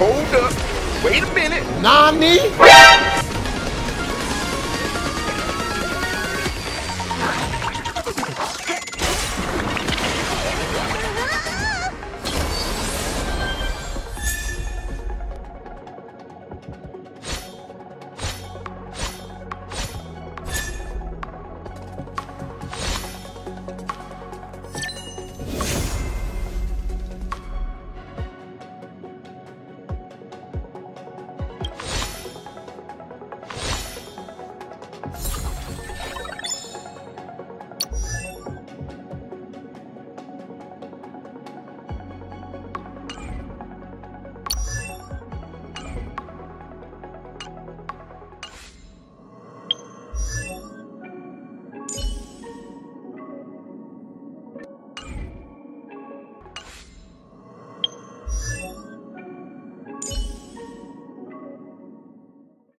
Hold up. Wait a minute. Nani?